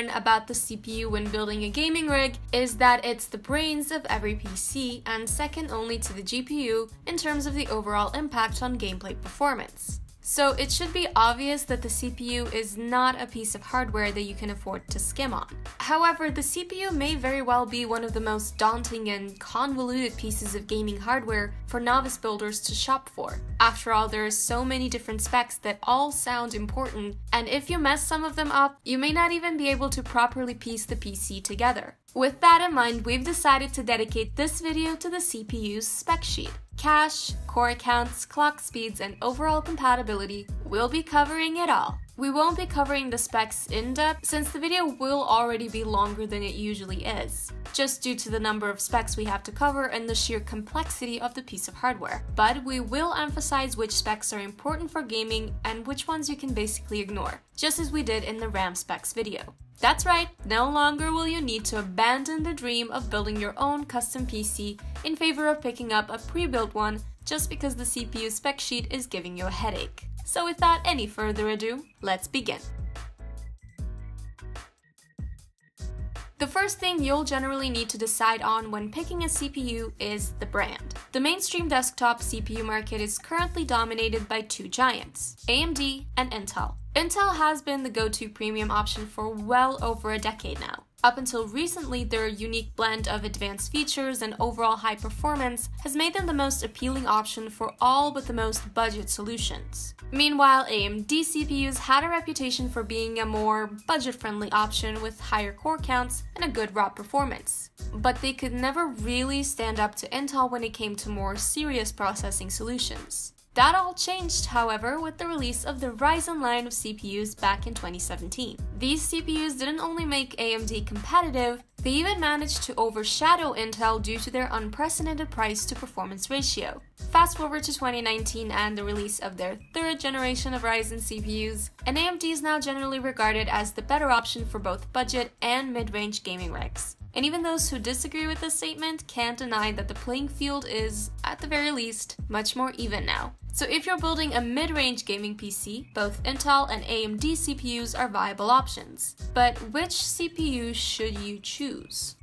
learn about the CPU when building a gaming rig is that it's the brains of every PC and second only to the GPU in terms of the overall impact on gameplay performance. So it should be obvious that the CPU is not a piece of hardware that you can afford to skim on. However, the CPU may very well be one of the most daunting and convoluted pieces of gaming hardware for novice builders to shop for. After all, there are so many different specs that all sound important, and if you mess some of them up, you may not even be able to properly piece the PC together. With that in mind, we've decided to dedicate this video to the CPU's spec sheet cache, core counts, clock speeds, and overall compatibility, we'll be covering it all. We won't be covering the specs in depth since the video will already be longer than it usually is, just due to the number of specs we have to cover and the sheer complexity of the piece of hardware. But we will emphasize which specs are important for gaming and which ones you can basically ignore, just as we did in the RAM specs video. That's right, no longer will you need to abandon the dream of building your own custom PC in favor of picking up a pre-built one just because the CPU spec sheet is giving you a headache. So without any further ado, let's begin. The first thing you'll generally need to decide on when picking a CPU is the brand. The mainstream desktop CPU market is currently dominated by two giants, AMD and Intel. Intel has been the go-to premium option for well over a decade now. Up until recently, their unique blend of advanced features and overall high performance has made them the most appealing option for all but the most budget solutions. Meanwhile, AMD CPUs had a reputation for being a more budget-friendly option with higher core counts and a good raw performance. But they could never really stand up to Intel when it came to more serious processing solutions. That all changed, however, with the release of the Ryzen line of CPUs back in 2017. These CPUs didn't only make AMD competitive, they even managed to overshadow Intel due to their unprecedented price to performance ratio. Fast forward to 2019 and the release of their third generation of Ryzen CPUs, and AMD is now generally regarded as the better option for both budget and mid-range gaming rigs. And even those who disagree with this statement can't deny that the playing field is, at the very least, much more even now. So if you're building a mid-range gaming PC, both Intel and AMD CPUs are viable options. But which CPU should you choose?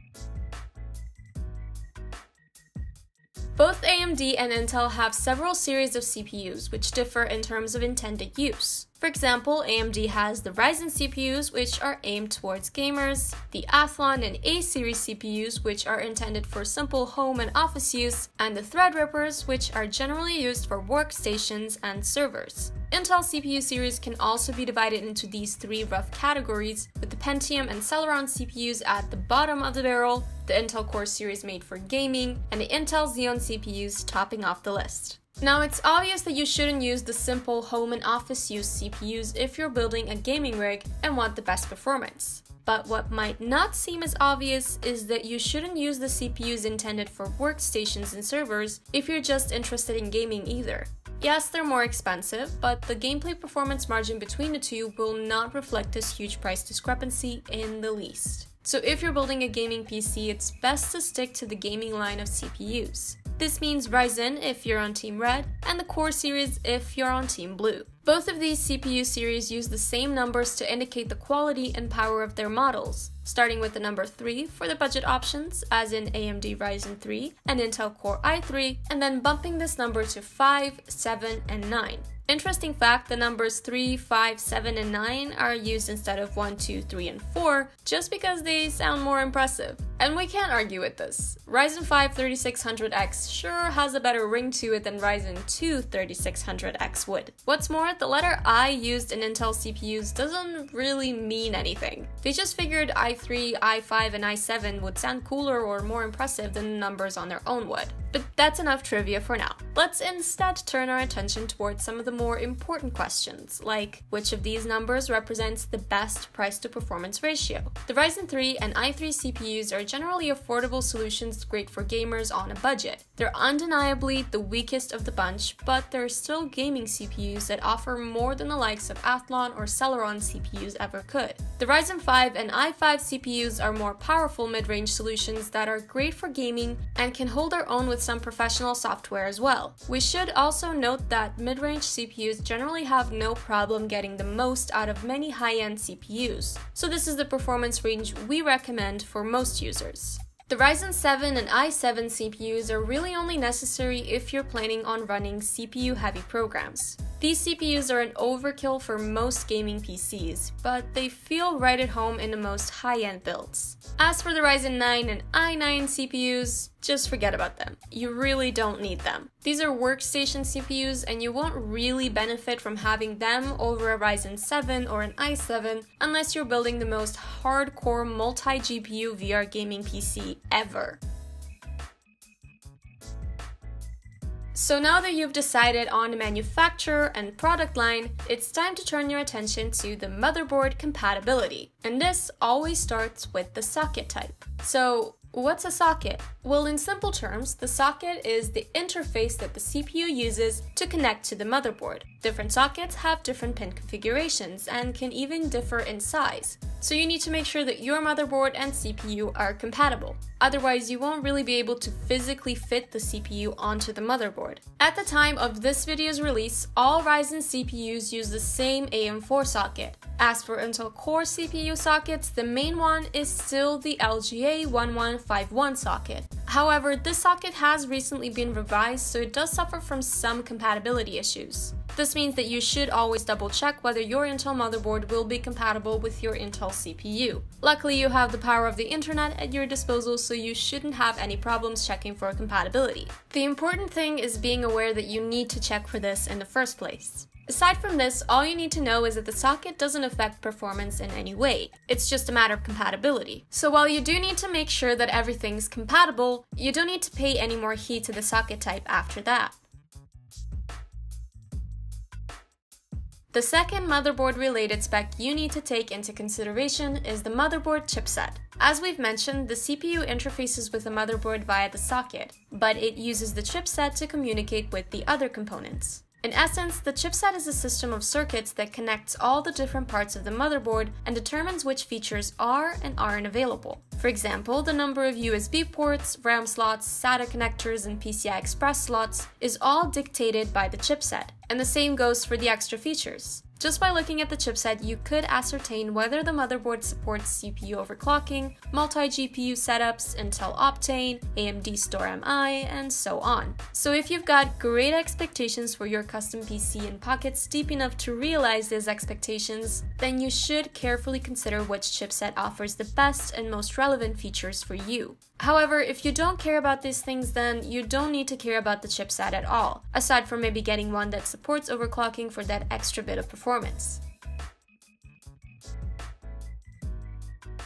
Both AMD and Intel have several series of CPUs, which differ in terms of intended use. For example, AMD has the Ryzen CPUs, which are aimed towards gamers, the Athlon and A-series CPUs, which are intended for simple home and office use, and the Threadrippers, which are generally used for workstations and servers. Intel CPU series can also be divided into these three rough categories, with the Pentium and Celeron CPUs at the bottom of the barrel, the Intel Core series made for gaming, and the Intel Xeon CPUs topping off the list. Now it's obvious that you shouldn't use the simple home and office use CPUs if you're building a gaming rig and want the best performance. But what might not seem as obvious is that you shouldn't use the CPUs intended for workstations and servers if you're just interested in gaming either. Yes, they're more expensive, but the gameplay performance margin between the two will not reflect this huge price discrepancy in the least. So if you're building a gaming PC, it's best to stick to the gaming line of CPUs. This means Ryzen if you're on Team Red, and the Core series if you're on Team Blue. Both of these CPU series use the same numbers to indicate the quality and power of their models, starting with the number 3 for the budget options, as in AMD Ryzen 3 and Intel Core i3, and then bumping this number to 5, 7, and 9. Interesting fact, the numbers 3, 5, 7, and 9 are used instead of 1, 2, 3, and 4 just because they sound more impressive. And we can't argue with this. Ryzen 5 3600X sure has a better ring to it than Ryzen 2 3600X would. What's more, the letter I used in Intel CPUs doesn't really mean anything. They just figured i3, i5, and i7 would sound cooler or more impressive than the numbers on their own would. But that's enough trivia for now. Let's instead turn our attention towards some of the more important questions, like which of these numbers represents the best price to performance ratio. The Ryzen 3 and i3 CPUs are generally affordable solutions great for gamers on a budget. They're undeniably the weakest of the bunch, but they're still gaming CPUs that offer more than the likes of Athlon or Celeron CPUs ever could. The Ryzen 5 and i5 CPUs are more powerful mid-range solutions that are great for gaming and can hold their own with some professional software as well. We should also note that mid-range CPUs generally have no problem getting the most out of many high-end CPUs, so this is the performance range we recommend for most users. The Ryzen 7 and i7 CPUs are really only necessary if you're planning on running CPU-heavy programs. These CPUs are an overkill for most gaming PCs, but they feel right at home in the most high-end builds. As for the Ryzen 9 and i9 CPUs, just forget about them. You really don't need them. These are workstation CPUs and you won't really benefit from having them over a Ryzen 7 or an i7 unless you're building the most hardcore multi-GPU VR gaming PC ever. So now that you've decided on the manufacturer and product line, it's time to turn your attention to the motherboard compatibility. And this always starts with the socket type. So What's a socket? Well, in simple terms, the socket is the interface that the CPU uses to connect to the motherboard. Different sockets have different pin configurations and can even differ in size, so you need to make sure that your motherboard and CPU are compatible. Otherwise, you won't really be able to physically fit the CPU onto the motherboard. At the time of this video's release, all Ryzen CPUs use the same AM4 socket. As for Intel Core CPU sockets, the main one is still the LGA 1151 socket. However, this socket has recently been revised, so it does suffer from some compatibility issues. This means that you should always double check whether your Intel motherboard will be compatible with your Intel CPU. Luckily, you have the power of the internet at your disposal, so you shouldn't have any problems checking for compatibility. The important thing is being aware that you need to check for this in the first place. Aside from this, all you need to know is that the socket doesn't affect performance in any way. It's just a matter of compatibility. So while you do need to make sure that everything's compatible, you don't need to pay any more heed to the socket type after that. The second motherboard related spec you need to take into consideration is the motherboard chipset. As we've mentioned, the CPU interfaces with the motherboard via the socket, but it uses the chipset to communicate with the other components. In essence, the chipset is a system of circuits that connects all the different parts of the motherboard and determines which features are and aren't available. For example, the number of USB ports, RAM slots, SATA connectors, and PCI Express slots is all dictated by the chipset, and the same goes for the extra features. Just by looking at the chipset, you could ascertain whether the motherboard supports CPU overclocking, multi-GPU setups, Intel Optane, AMD StoreMI, and so on. So if you've got great expectations for your custom PC and pockets deep enough to realize these expectations, then you should carefully consider which chipset offers the best and most relevant features for you. However, if you don't care about these things, then you don't need to care about the chipset at all, aside from maybe getting one that supports overclocking for that extra bit of performance.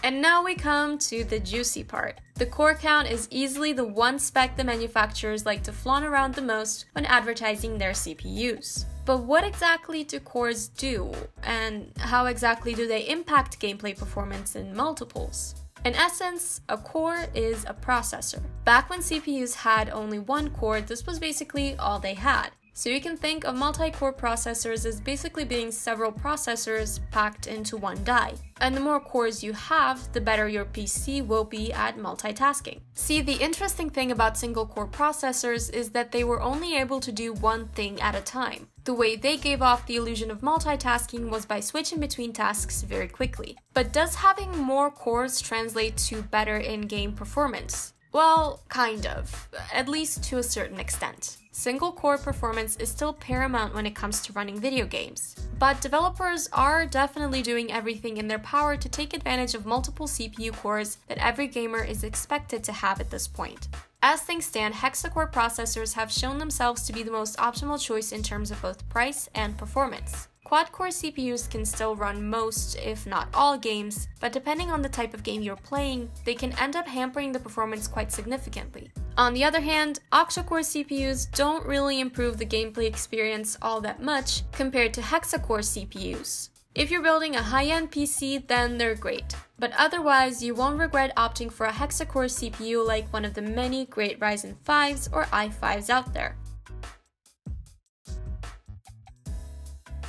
And now we come to the juicy part. The core count is easily the one spec the manufacturers like to flaunt around the most when advertising their CPUs. But what exactly do cores do, and how exactly do they impact gameplay performance in multiples? In essence, a core is a processor. Back when CPUs had only one core, this was basically all they had. So you can think of multi-core processors as basically being several processors packed into one die. And the more cores you have, the better your PC will be at multitasking. See, the interesting thing about single-core processors is that they were only able to do one thing at a time. The way they gave off the illusion of multitasking was by switching between tasks very quickly. But does having more cores translate to better in-game performance? Well, kind of, at least to a certain extent. Single core performance is still paramount when it comes to running video games, but developers are definitely doing everything in their power to take advantage of multiple CPU cores that every gamer is expected to have at this point. As things stand, hexacore processors have shown themselves to be the most optimal choice in terms of both price and performance. Quad-core CPUs can still run most, if not all games, but depending on the type of game you're playing, they can end up hampering the performance quite significantly. On the other hand, octa-core CPUs don't really improve the gameplay experience all that much compared to hexa-core CPUs. If you're building a high-end PC, then they're great. But otherwise, you won't regret opting for a hexa-core CPU like one of the many great Ryzen 5s or i5s out there.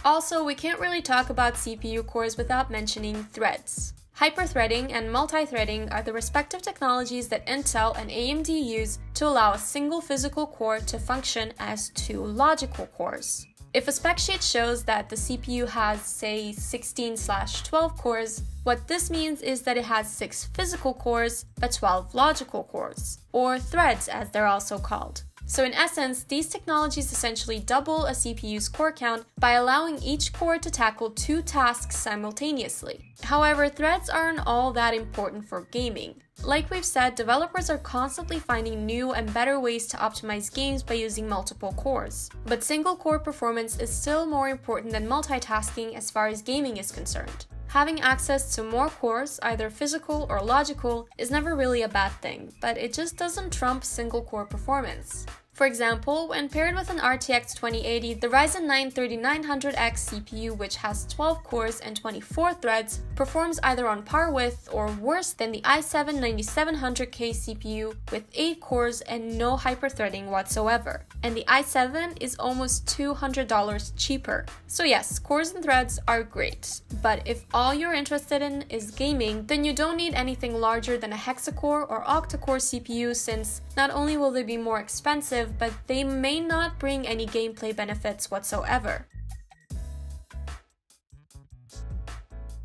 Also, we can't really talk about CPU cores without mentioning threads. Hyperthreading and multithreading are the respective technologies that Intel and AMD use to allow a single physical core to function as two logical cores. If a spec sheet shows that the CPU has, say, 16 12 cores, what this means is that it has 6 physical cores but 12 logical cores, or threads as they're also called. So in essence, these technologies essentially double a CPU's core count by allowing each core to tackle two tasks simultaneously. However, threads aren't all that important for gaming. Like we've said, developers are constantly finding new and better ways to optimize games by using multiple cores. But single core performance is still more important than multitasking as far as gaming is concerned. Having access to more cores, either physical or logical, is never really a bad thing, but it just doesn't trump single core performance. For example, when paired with an RTX 2080, the Ryzen 9 3900X CPU, which has 12 cores and 24 threads, performs either on par with or worse than the i7 9700K CPU with 8 cores and no hyperthreading whatsoever. And the i7 is almost $200 cheaper. So yes, cores and threads are great, but if all you're interested in is gaming, then you don't need anything larger than a hexa-core or octa-core CPU since not only will they be more expensive, but they may not bring any gameplay benefits whatsoever.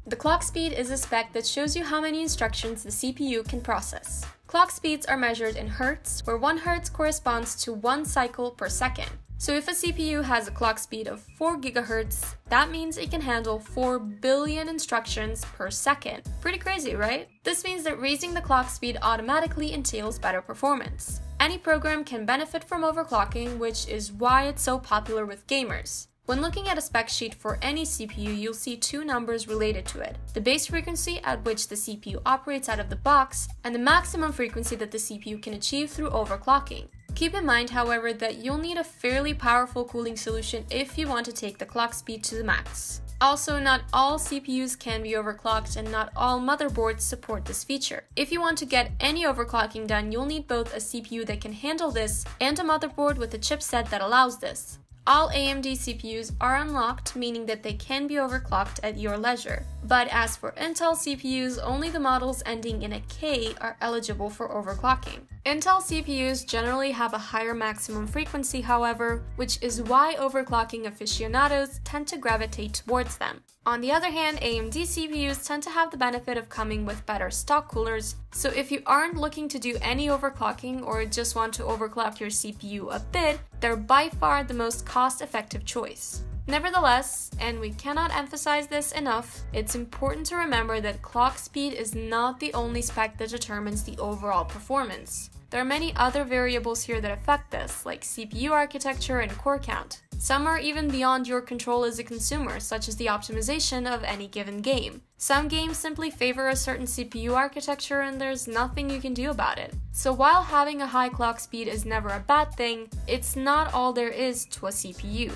The clock speed is a spec that shows you how many instructions the CPU can process. Clock speeds are measured in hertz, where 1 hertz corresponds to 1 cycle per second. So if a CPU has a clock speed of 4 GHz, that means it can handle 4 billion instructions per second. Pretty crazy, right? This means that raising the clock speed automatically entails better performance. Any program can benefit from overclocking, which is why it's so popular with gamers. When looking at a spec sheet for any CPU, you'll see two numbers related to it. The base frequency at which the CPU operates out of the box, and the maximum frequency that the CPU can achieve through overclocking. Keep in mind, however, that you'll need a fairly powerful cooling solution if you want to take the clock speed to the max. Also, not all CPUs can be overclocked and not all motherboards support this feature. If you want to get any overclocking done, you'll need both a CPU that can handle this and a motherboard with a chipset that allows this. All AMD CPUs are unlocked, meaning that they can be overclocked at your leisure. But as for Intel CPUs, only the models ending in a K are eligible for overclocking. Intel CPUs generally have a higher maximum frequency, however, which is why overclocking aficionados tend to gravitate towards them. On the other hand, AMD CPUs tend to have the benefit of coming with better stock coolers, so if you aren't looking to do any overclocking or just want to overclock your CPU a bit, they're by far the most cost effective choice. Nevertheless, and we cannot emphasize this enough, it's important to remember that clock speed is not the only spec that determines the overall performance. There are many other variables here that affect this, like CPU architecture and core count. Some are even beyond your control as a consumer, such as the optimization of any given game. Some games simply favor a certain CPU architecture and there's nothing you can do about it. So while having a high clock speed is never a bad thing, it's not all there is to a CPU.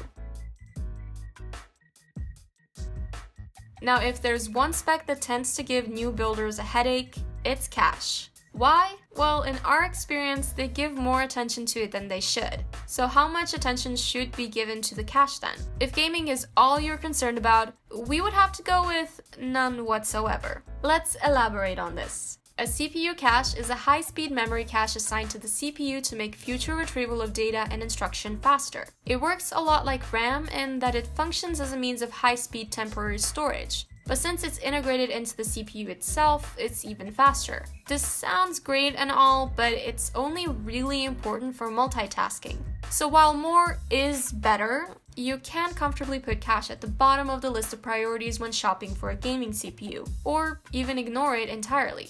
Now if there's one spec that tends to give new builders a headache, it's cache. Why? Well, in our experience, they give more attention to it than they should. So, how much attention should be given to the cache then? If gaming is all you're concerned about, we would have to go with none whatsoever. Let's elaborate on this. A CPU cache is a high speed memory cache assigned to the CPU to make future retrieval of data and instruction faster. It works a lot like RAM in that it functions as a means of high speed temporary storage. But since it's integrated into the CPU itself, it's even faster. This sounds great and all, but it's only really important for multitasking. So while more is better, you can comfortably put cache at the bottom of the list of priorities when shopping for a gaming CPU, or even ignore it entirely.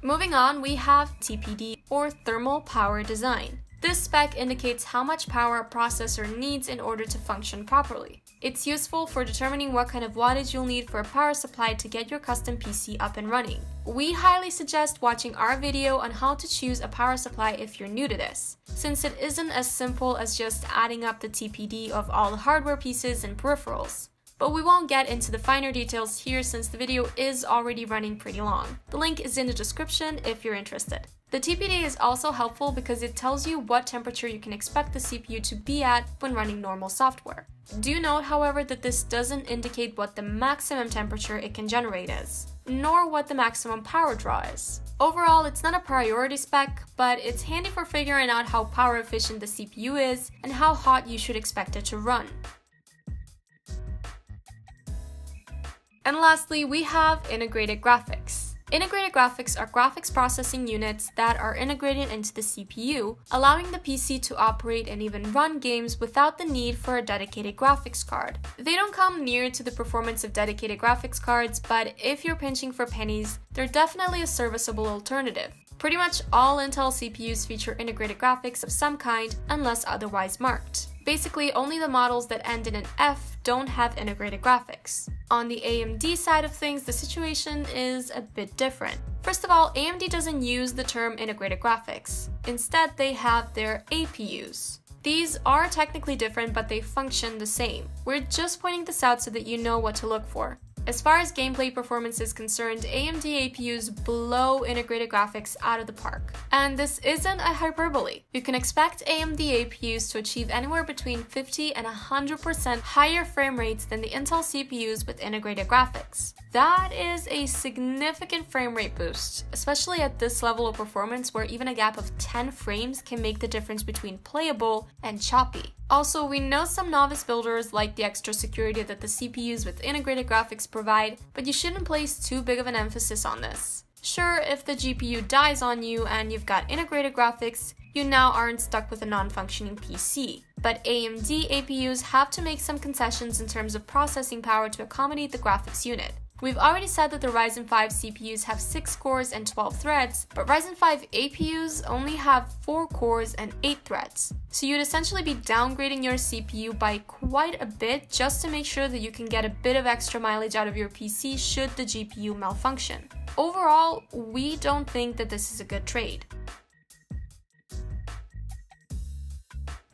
Moving on, we have TPD, or Thermal Power Design. This spec indicates how much power a processor needs in order to function properly. It's useful for determining what kind of wattage you'll need for a power supply to get your custom PC up and running. We highly suggest watching our video on how to choose a power supply if you're new to this, since it isn't as simple as just adding up the TPD of all the hardware pieces and peripherals. But we won't get into the finer details here since the video is already running pretty long. The link is in the description if you're interested. The TPD is also helpful because it tells you what temperature you can expect the CPU to be at when running normal software. Do note, however, that this doesn't indicate what the maximum temperature it can generate is. nor what the maximum power draw is. Overall, it's not a priority spec, but it's handy for figuring out how power efficient the CPU is and how hot you should expect it to run. And lastly, we have integrated graphics. Integrated graphics are graphics processing units that are integrated into the CPU, allowing the PC to operate and even run games without the need for a dedicated graphics card. They don't come near to the performance of dedicated graphics cards, but if you're pinching for pennies, they're definitely a serviceable alternative. Pretty much all Intel CPUs feature integrated graphics of some kind unless otherwise marked. Basically, only the models that end in an F don't have integrated graphics. On the AMD side of things, the situation is a bit different. First of all, AMD doesn't use the term integrated graphics. Instead, they have their APUs. These are technically different, but they function the same. We're just pointing this out so that you know what to look for. As far as gameplay performance is concerned, AMD APUs blow integrated graphics out of the park. And this isn't a hyperbole. You can expect AMD APUs to achieve anywhere between 50 and 100% higher frame rates than the Intel CPUs with integrated graphics. That is a significant frame rate boost, especially at this level of performance where even a gap of 10 frames can make the difference between playable and choppy. Also, we know some novice builders like the extra security that the CPUs with integrated graphics provide, but you shouldn't place too big of an emphasis on this. Sure, if the GPU dies on you and you've got integrated graphics, you now aren't stuck with a non-functioning PC. But AMD APUs have to make some concessions in terms of processing power to accommodate the graphics unit. We've already said that the Ryzen 5 CPUs have 6 cores and 12 threads, but Ryzen 5 APUs only have 4 cores and 8 threads. So you'd essentially be downgrading your CPU by quite a bit just to make sure that you can get a bit of extra mileage out of your PC should the GPU malfunction. Overall, we don't think that this is a good trade.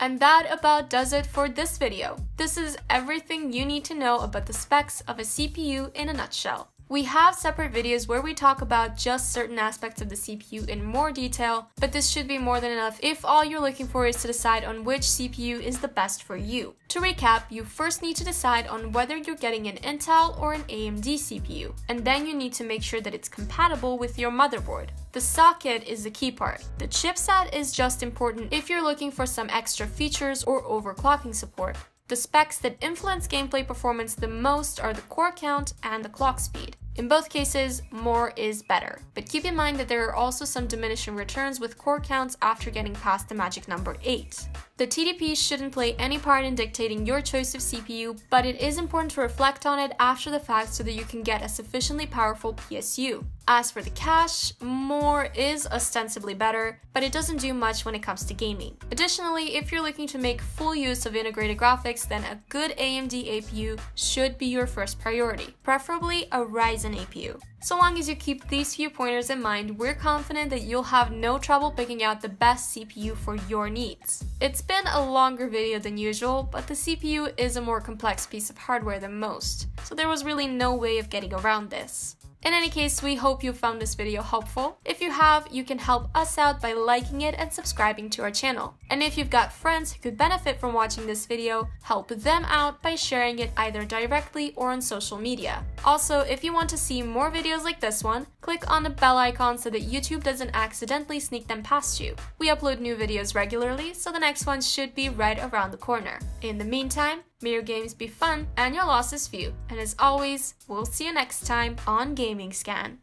And that about does it for this video. This is everything you need to know about the specs of a CPU in a nutshell. We have separate videos where we talk about just certain aspects of the CPU in more detail, but this should be more than enough if all you're looking for is to decide on which CPU is the best for you. To recap, you first need to decide on whether you're getting an Intel or an AMD CPU, and then you need to make sure that it's compatible with your motherboard. The socket is the key part. The chipset is just important if you're looking for some extra features or overclocking support. The specs that influence gameplay performance the most are the core count and the clock speed. In both cases, more is better. But keep in mind that there are also some diminishing returns with core counts after getting past the magic number 8. The TDP shouldn't play any part in dictating your choice of CPU, but it is important to reflect on it after the fact so that you can get a sufficiently powerful PSU. As for the cache, more is ostensibly better, but it doesn't do much when it comes to gaming. Additionally, if you're looking to make full use of integrated graphics, then a good AMD APU should be your first priority, preferably a Ryzen APU. So long as you keep these few pointers in mind, we're confident that you'll have no trouble picking out the best CPU for your needs. It's been a longer video than usual, but the CPU is a more complex piece of hardware than most, so there was really no way of getting around this. In any case, we hope you found this video helpful. If you have, you can help us out by liking it and subscribing to our channel. And if you've got friends who could benefit from watching this video, help them out by sharing it either directly or on social media. Also, if you want to see more videos like this one, click on the bell icon so that YouTube doesn't accidentally sneak them past you. We upload new videos regularly, so the next one should be right around the corner. In the meantime, May your games be fun and your losses few. And as always, we'll see you next time on GamingScan.